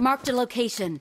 Marked a location.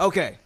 Okay.